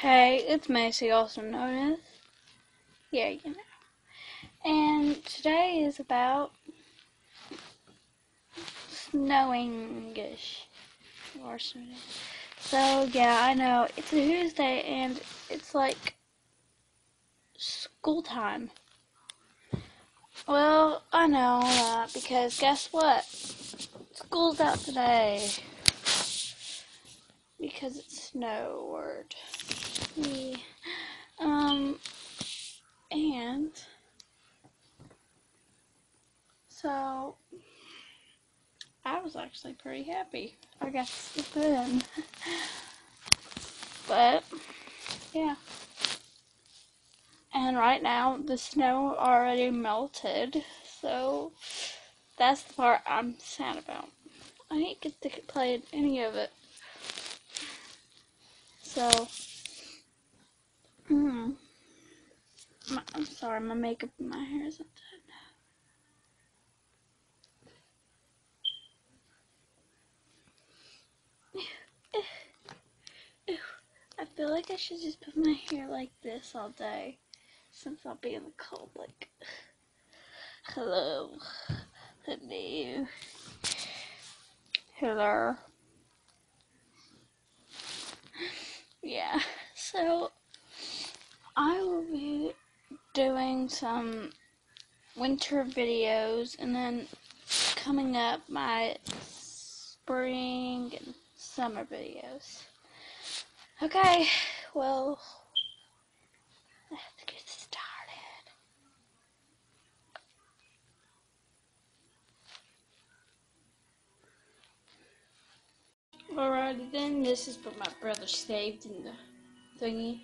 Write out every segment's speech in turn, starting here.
Hey, it's Macy, also known as. Yeah, you know. And today is about snowing-ish. Or snowing. So, yeah, I know. It's a Tuesday and it's like school time. Well, I know that because guess what? School's out today. Because it's snow word. Um, and so I was actually pretty happy. I got to slip in. but yeah. And right now the snow already melted, so that's the part I'm sad about. I didn't get to play any of it. So, hmm. My, I'm sorry, my makeup and my hair is uptight. I feel like I should just put my hair like this all day since I'll be in the cold. Like, hello, hello, hello. Yeah, so I will be doing some winter videos and then coming up my spring and summer videos. Okay, well, let's get started. Alrighty then, this is what my brother saved in the thingy,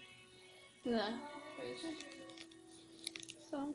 in the so,